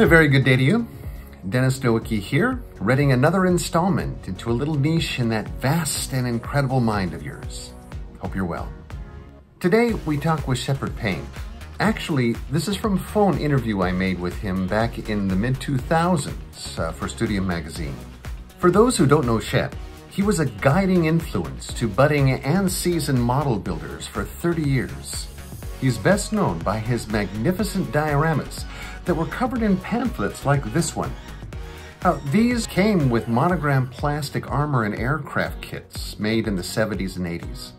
And a very good day to you. Dennis Nowicki here, reading another installment into a little niche in that vast and incredible mind of yours. Hope you're well. Today, we talk with Sheperd Paine. Actually, this is from a phone interview I made with him back in the mid 2000s uh, for Studium magazine. For those who don't know Shep, he was a guiding influence to budding and seasoned model builders for 30 years. He's best known by his magnificent dioramas that were covered in pamphlets like this one. Now, these came with monogram plastic armor and aircraft kits made in the 70s and 80s.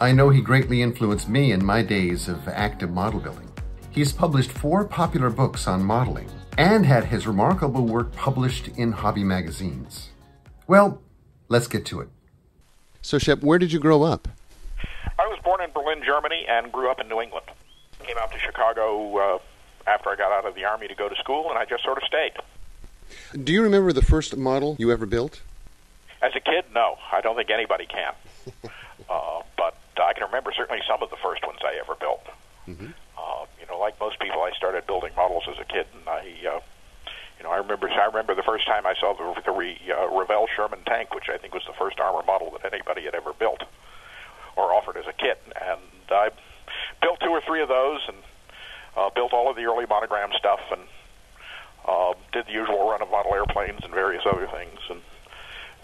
I know he greatly influenced me in my days of active model building. He's published four popular books on modeling and had his remarkable work published in hobby magazines. Well, let's get to it. So, Shep, where did you grow up? I was born in Berlin, Germany, and grew up in New England. Came out to Chicago uh, after I got out of the Army to go to school, and I just sort of stayed. Do you remember the first model you ever built? As a kid, no. I don't think anybody can. uh, but I can remember certainly some of the first ones I ever built. Mm-hmm. Uh, you know, like most people, I started building models as a kid, and I, uh, you know, I remember I remember the first time I saw the, the re, uh, Revell Sherman tank, which I think was the first armor model that anybody had ever built or offered as a kit, and I built two or three of those, and uh, built all of the early monogram stuff, and uh, did the usual run of model airplanes and various other things, and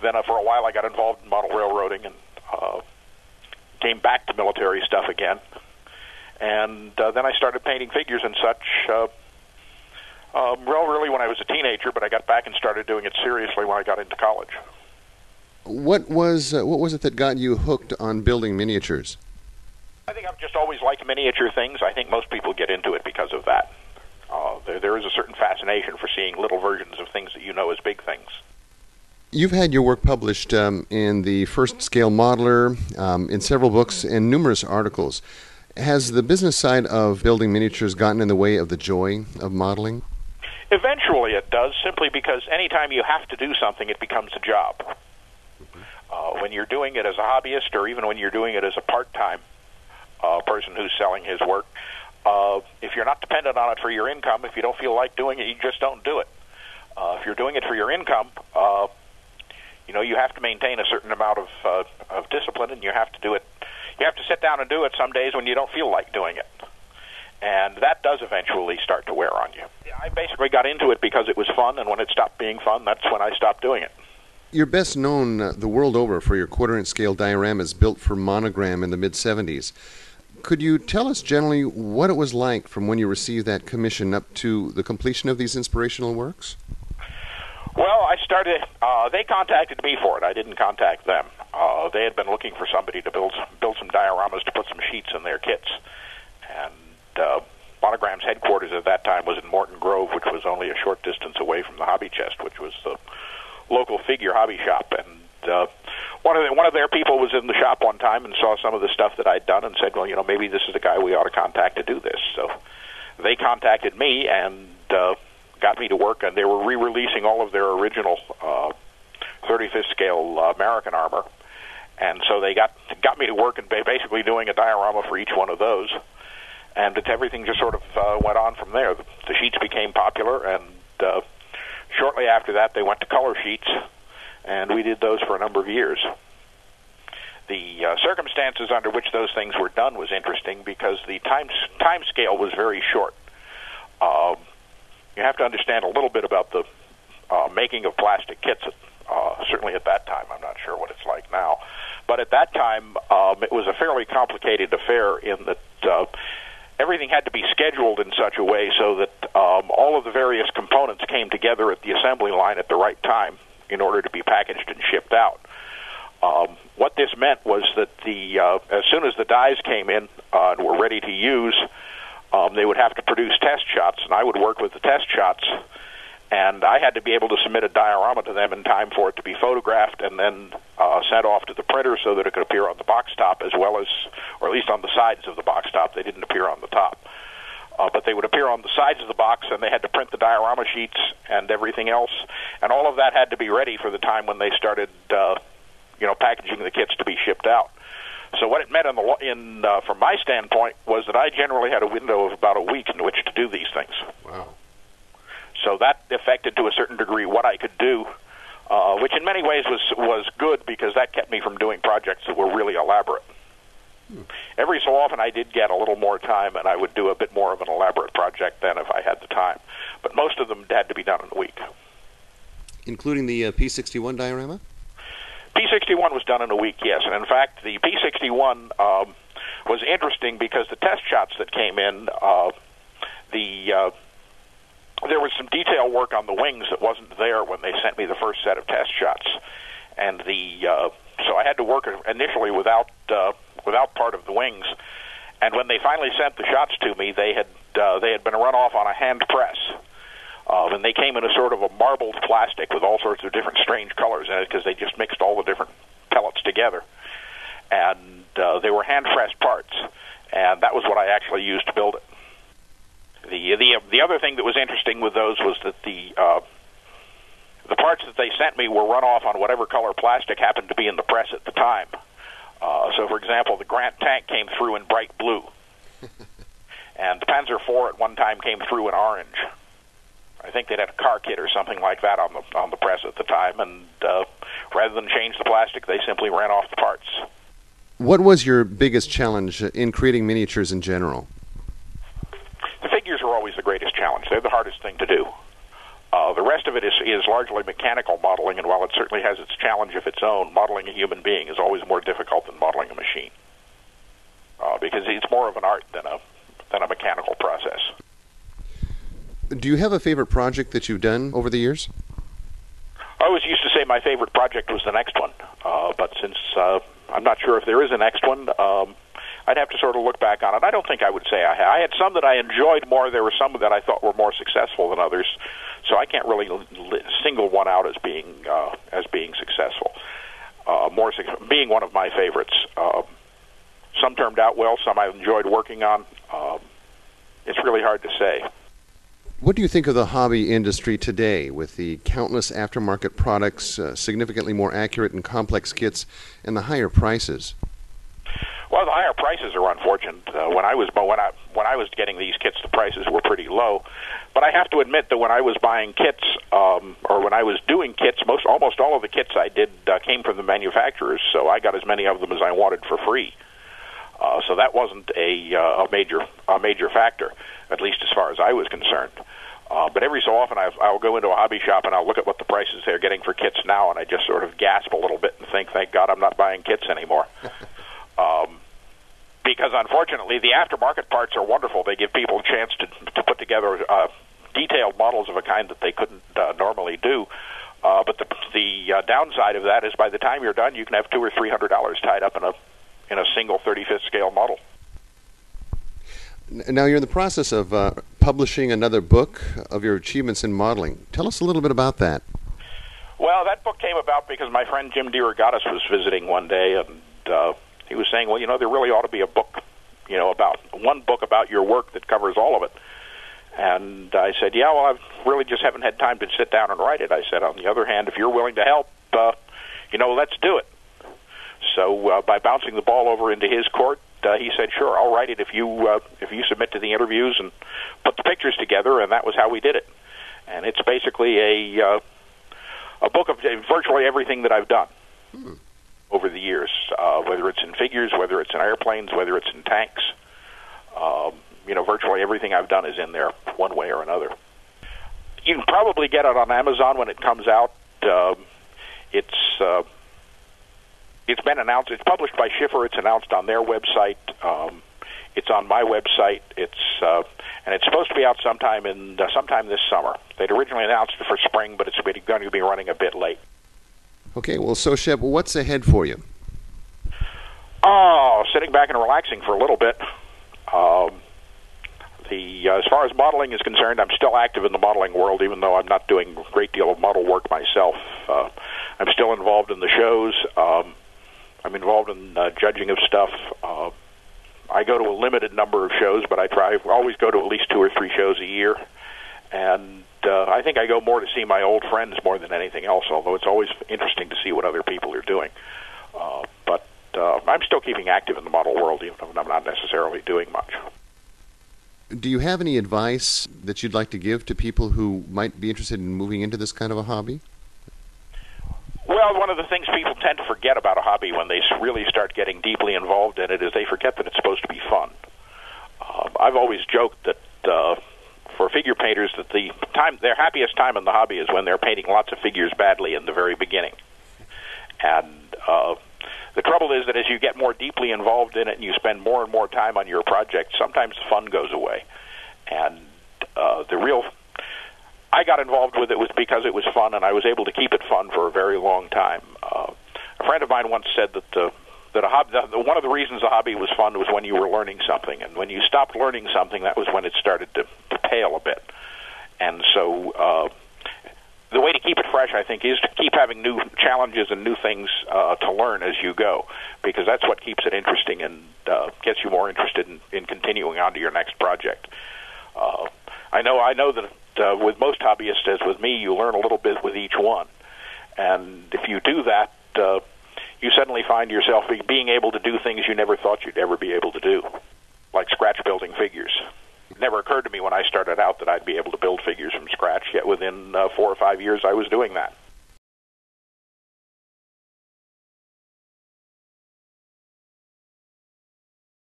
then uh, for a while I got involved in model railroading and uh, came back to military stuff again, and uh, then I started painting figures and such. Uh, um, well, really when I was a teenager, but I got back and started doing it seriously when I got into college. What was uh, what was it that got you hooked on building miniatures? I think I've just always liked miniature things. I think most people get into it because of that. Uh, there, there is a certain fascination for seeing little versions of things that you know as big things. You've had your work published um, in the FineScale Modeler, um, in several books, and numerous articles. Has the business side of building miniatures gotten in the way of the joy of modeling? Eventually, it does, simply because anytime you have to do something, it becomes a job. Uh, when you're doing it as a hobbyist, or even when you're doing it as a part-time uh, person who's selling his work, uh, if you're not dependent on it for your income, if you don't feel like doing it, you just don't do it. Uh, if you're doing it for your income, uh, you know you have to maintain a certain amount of uh, of discipline, and you have to do it. You have to sit down and do it some days when you don't feel like doing it, and that does eventually start to wear on you. I basically got into it because it was fun, and when it stopped being fun, that's when I stopped doing it. You're best known uh, the world over for your quarter inch scale dioramas built for Monogram in the mid 70s. Could you tell us generally what it was like from when you received that commission up to the completion of these inspirational works? Well, I started. Uh, they contacted me for it. I didn't contact them. Uh, they had been looking for somebody to build build some dioramas to put some sheets in their kits, and uh, Monogram's headquarters at that time was in Morton Grove, which was only a short distance away from the Hobby Chest, which was the local figure hobby shop, and uh, one of the, one of their people was in the shop one time and saw some of the stuff that I'd done and said, well, you know, maybe this is the guy we ought to contact to do this. So they contacted me and uh, got me to work, and they were re-releasing all of their original uh, 35th scale uh, American armor, and so they got got me to work and basically doing a diorama for each one of those. And it, everything just sort of uh, went on from there. The, the sheets became popular, and uh, Shortly after that, they went to color sheets, and we did those for a number of years. The uh, circumstances under which those things were done was interesting because the time time scale was very short. Uh, you have to understand a little bit about the uh, making of plastic kits. Uh, certainly at that time, I'm not sure what it's like now, but at that time, um, it was a fairly complicated affair in that. Uh, everything had to be scheduled in such a way so that um, all of the various components came together at the assembly line at the right time in order to be packaged and shipped out. Um, what this meant was that the uh, as soon as the dies came in uh, and were ready to use, um, they would have to produce test shots, and I would work with the test shots and I had to be able to submit a diorama to them in time for it to be photographed and then uh, sent off to the printer so that it could appear on the box top as well as, or at least on the sides of the box top. They didn't appear on the top. Uh, but they would appear on the sides of the box, and they had to print the diorama sheets and everything else, and all of that had to be ready for the time when they started, uh, you know, packaging the kits to be shipped out. So what it meant in the in uh, from my standpoint was that I generally had a window of about a week in which to do these things. Wow. So affected to a certain degree what I could do, uh, which in many ways was was good because that kept me from doing projects that were really elaborate. Hmm. Every so often, I did get a little more time, and I would do a bit more of an elaborate project then if I had the time. But most of them had to be done in a week. Including the uh, P61 diorama? P61 was done in a week, yes. And in fact, the P61 um, was interesting because the test shots that came in, uh, the uh, there was some detail work on the wings that wasn't there when they sent me the first set of test shots, and the uh, so I had to work initially without uh, without part of the wings, and when they finally sent the shots to me, they had uh, they had been run off on a hand press. Uh, and they came in a sort of a marbled plastic with all sorts of different strange colors in it because they just mixed all the different pellets together. And uh, they were hand pressed parts, and that was what I actually used to build it. The the the other thing that was interesting with those was that the uh, the parts that they sent me were run off on whatever color plastic happened to be in the press at the time. Uh, so, for example, the Grant tank came through in bright blue, and the Panzer IV at one time came through in orange. I think they'd had a car kit or something like that on the on the press at the time, and uh, rather than change the plastic, they simply ran off the parts. What was your biggest challenge in creating miniatures in general? The figures are always the greatest challenge. They're the hardest thing to do. Uh, the rest of it is, is largely mechanical modeling, and while it certainly has its challenge of its own, modeling a human being is always more difficult than modeling a machine uh, because it's more of an art than a than a mechanical process. Do you have a favorite project that you've done over the years? I always used to say my favorite project was the next one, uh, but since uh, I'm not sure if there is a next one, um, I'd have to sort of look back on it. I don't think I would say I had. I had some that I enjoyed more. There were some that I thought were more successful than others. So I can't really single one out as being uh, as being successful. Uh, more being one of my favorites. Uh, some turned out well. Some I enjoyed working on. Um, it's really hard to say. What do you think of the hobby industry today with the countless aftermarket products, uh, significantly more accurate and complex kits, and the higher prices? Well, the higher prices are unfortunate. Uh, when I was when I when I was getting these kits, the prices were pretty low. But I have to admit that when I was buying kits, um, or when I was doing kits, most almost all of the kits I did uh, came from the manufacturers, so I got as many of them as I wanted for free. Uh, so that wasn't a, uh, a major a major factor, at least as far as I was concerned. Uh, but every so often, I've, I'll go into a hobby shop and I'll look at what the prices they're getting for kits now, and I just sort of gasp a little bit and think, "Thank God I'm not buying kits anymore." Um, because unfortunately, the aftermarket parts are wonderful. They give people a chance to to put together uh, detailed models of a kind that they couldn't uh, normally do. Uh, but the the uh, downside of that is, by the time you're done, you can have two or three hundred dollars tied up in a in a single 35th scale model. Now you're in the process of uh, publishing another book of your achievements in modeling. Tell us a little bit about that. Well, that book came about because my friend Jim DeRogatis was visiting one day, and uh, he was saying, well, you know, there really ought to be a book, you know, about one book about your work that covers all of it. And I said, yeah, well, I really just haven't had time to sit down and write it. I said, on the other hand, if you're willing to help, uh, you know, let's do it. So uh, by bouncing the ball over into his court, uh, he said, "Sure, I'll write it if you uh, if you submit to the interviews and put the pictures together." And that was how we did it. And it's basically a uh, a book of virtually everything that I've done. Hmm over the years, uh, whether it's in figures, whether it's in airplanes, whether it's in tanks. Um, you know, virtually everything I've done is in there one way or another. You can probably get it on Amazon when it comes out. Uh, it's uh, it's been announced. It's published by Schiffer. It's announced on their website. Um, it's on my website. It's uh, and it's supposed to be out sometime in uh, sometime this summer. They'd originally announced it for spring, but it's going to be running a bit late. Okay, well, so Shep, what's ahead for you? Oh, sitting back and relaxing for a little bit. Um, the uh, as far as modeling is concerned, I'm still active in the modeling world, even though I'm not doing a great deal of model work myself. Uh, I'm still involved in the shows. Um, I'm involved in uh, judging of stuff. Uh, I go to a limited number of shows, but I try always go to at least two or three shows a year, and uh, I think I go more to see my old friends more than anything else. Although it's always interesting to see what other people are doing. Uh, but uh, I'm still keeping active in the model world, even if I'm not necessarily doing much. Do you have any advice that you'd like to give to people who might be interested in moving into this kind of a hobby? Well, one of the things people tend to forget about a hobby when they really start getting deeply involved in it is they forget that it's supposed to be fun. Um, I've always joked that uh, for figure painters that the time their happiest time in the hobby is when they're painting lots of figures badly in the very beginning. And uh, the trouble is that as you get more deeply involved in it and you spend more and more time on your project, sometimes the fun goes away. And uh, the real I got involved with it was because it was fun, and I was able to keep it fun for a very long time. Uh, a friend of mine once said that the that a hobby, the, one of the reasons the hobby was fun was when you were learning something, and when you stopped learning something, that was when it started to pale a bit. And so, uh, the way to keep it fresh, I think, is to keep having new challenges and new things uh, to learn as you go, because that's what keeps it interesting and uh, gets you more interested in, in continuing on to your next project. Uh, I know, I know that uh, with most hobbyists, as with me, you learn a little bit with each one, and if you do that, uh, you suddenly find yourself being able to do things you never thought you'd ever be able to do, like scratch building figures. Never occurred to me when I started out that I'd be able to build figures from scratch. Yet within uh, four or five years, I was doing that.